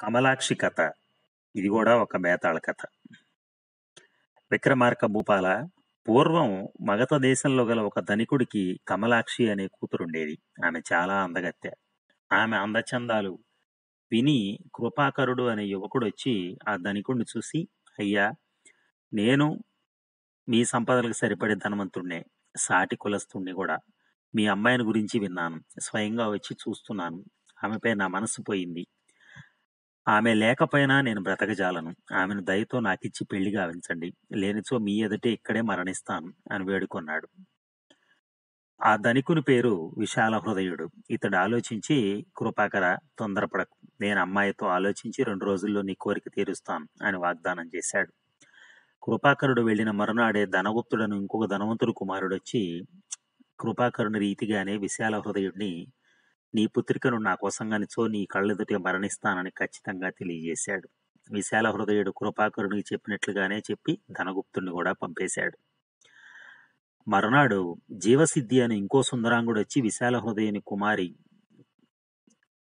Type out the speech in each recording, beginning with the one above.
కమలాక్షి కథ. ఇది కూడా ఒక బేతాళ కథ. విక్రమార్క భూపాల పూర్వం మగధ దేశంలో గల ఒక ధనికుడికి కమలాక్షి అనే కూతురుండేది. ఆమె చాలా అందగత్తె. ఆమె అందచందాలు విని కృపాకరుడు అనే యువకుడు వచ్చి ఆ ధనికుడిని చూసి అయ్యా నేను మీ సంపదలకు సరిపడే ధనవంతుడినే సాటి కులస్తుణ్ణి కూడా. మీ అమ్మాయిని గురించి విన్నాను. స్వయంగా వచ్చి చూస్తున్నాను. ఆమెపై నా మనసు పోయింది. ఆమె లేకపోయినా నేను బ్రతకజాలను. ఆమెను దయతో నాకిచ్చి పెళ్ళి గావించండి. లేనిచో మీ ఎదుటే ఇక్కడే మరణిస్తాను అని వేడుకొన్నాడు. ఆ ధనికుని పేరు విశాల హృదయుడు. ఇతడు ఆలోచించి కృపాకర తొందరపడకు. నేను అమ్మాయితో ఆలోచించి రెండు రోజుల్లో నీ కోరిక తీరుస్తాను అని వాగ్దానం చేశాడు. కృపాకరుడు వెళ్ళిన మరునాడే ధనగుప్తుడను ఇంకొక ధనవంతుడు కుమారుడు వచ్చి కృపాకరుని రీతిగానే విశాల హృదయుడిని నీ పుత్రికను నా కోసంగానిచో నీ కళ్ళెదుటే మరణిస్తానని ఖచ్చితంగా తెలియజేశాడు. విశాల హృదయుడు కృపాకరునికి చెప్పినట్లుగానే చెప్పి ధనగుప్తుణ్ణి కూడా పంపేశాడు. మరునాడు జీవసిద్ధి అని ఇంకో సుందరాంగుడు వచ్చి విశాల హృదయుని కుమారి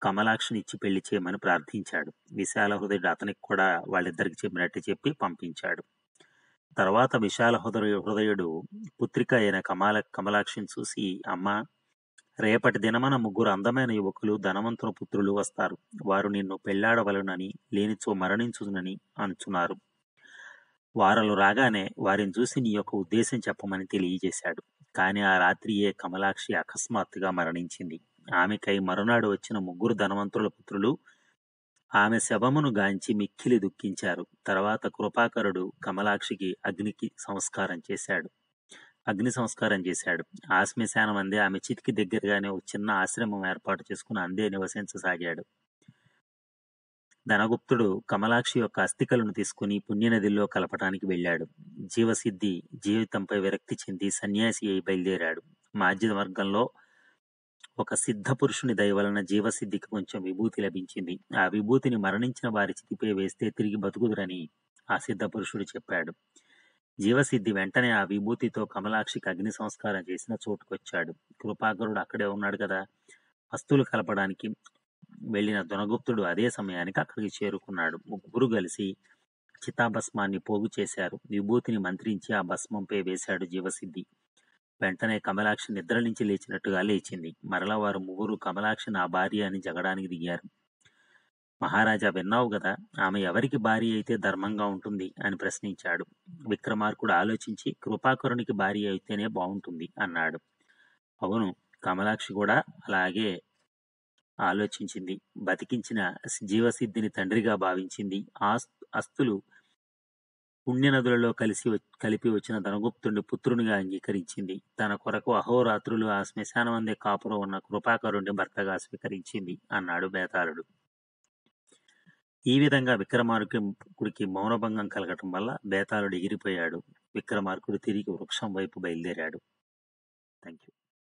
కమలాక్షిని ఇచ్చి పెళ్ళి చేయమని ప్రార్థించాడు. విశాల హృదయుడు అతనికి కూడా వాళ్ళిద్దరికి చెప్పినట్టు చెప్పి పంపించాడు. తర్వాత విశాల హృదయ హృదయుడు పుత్రిక అయిన కమల కమలాక్షిని చూసి అమ్మా రేపటి దినమన ముగ్గురు అందమైన యువకులు ధనవంతుల పుత్రులు వస్తారు. వారు నిన్ను పెళ్ళాడవలనని లేనిచో మరణించునని అంచున్నారు. వారలు రాగానే వారిని చూసి నీ యొక్క ఉద్దేశం చెప్పమని తెలియజేశాడు. కానీ ఆ రాత్రియే కమలాక్షి అకస్మాత్తుగా మరణించింది. ఆమెకై మరునాడు వచ్చిన ముగ్గురు ధనవంతుల పుత్రులు ఆమె శవమును గాంచి మిక్కిలి దుఃఖించారు. తర్వాత కృపాకరుడు కమలాక్షికి అగ్నికి సంస్కారం చేశాడు. అగ్ని సంస్కారం చేశాడు. ఆశ్మశానం అందే ఆమె చితికి దగ్గరగానే ఒక చిన్న ఆశ్రమం ఏర్పాటు చేసుకుని అందే నివసించసాగాడు. ధనగుప్తుడు కమలాక్షి యొక్క అస్థికలను తీసుకుని పుణ్యనదిలో కలపటానికి వెళ్ళాడు. జీవసిద్ధి జీవితంపై విరక్తి చెంది సన్యాసి అయి బయలుదేరాడు. మాధ్య వర్గంలో ఒక సిద్ధ పురుషుని దయ వలన జీవసిద్ధికి కొంచెం విభూతి లభించింది. ఆ విభూతిని మరణించిన వారి చితిపై వేస్తే తిరిగి బతుకుదురని ఆ సిద్ధ పురుషుడు చెప్పాడు. జీవసిద్ధి వెంటనే ఆ విభూతితో కమలాక్షికి అగ్ని సంస్కారం చేసిన చోటుకొచ్చాడు. కృపాకరుడు అక్కడే ఉన్నాడు కదా? వస్తువులు కలపడానికి వెళ్ళిన దునగుప్తుడు అదే సమయానికి అక్కడికి చేరుకున్నాడు. ముగ్గురు కలిసి చితాభస్మాన్ని పోగు చేశారు. విభూతిని మంత్రించి ఆ భస్మంపై వేశాడు జీవసిద్ధి. వెంటనే కమలాక్షి నిద్ర నుంచి లేచినట్టుగా లేచింది. మరలా వారు ముగ్గురు కమలాక్షి నా భార్య అని జగడానికి దిగారు. మహారాజా విన్నావు కదా ఆమె ఎవరికి భార్య అయితే ధర్మంగా ఉంటుంది అని ప్రశ్నించాడు. విక్రమార్కుడు ఆలోచించి కృపాకరునికి భార్య అయితేనే బాగుంటుంది అన్నాడు. అవును కమలాక్షి కూడా అలాగే ఆలోచించింది. బతికించిన జీవసిద్ధిని తండ్రిగా భావించింది. ఆస్- అస్తులు పుణ్యనదులలో కలిసి వ- కలిపి వచ్చిన ధనగుప్తుడిని పుత్రునిగా అంగీకరించింది. తన కొరకు అహోరాత్రులు ఆ శ్మశానం అందే కాపురం ఉన్న కృపాకరుణ్ణి భర్తగా స్వీకరించింది అన్నాడు బేతాళుడు ఈ విధంగా విక్రమార్కుడికి మౌనభంగం కలగటం వల్ల బేతాళుడు ఎగిరిపోయాడు. విక్రమార్కుడు తిరిగి వృక్షం వైపు బయలుదేరాడు. Thank you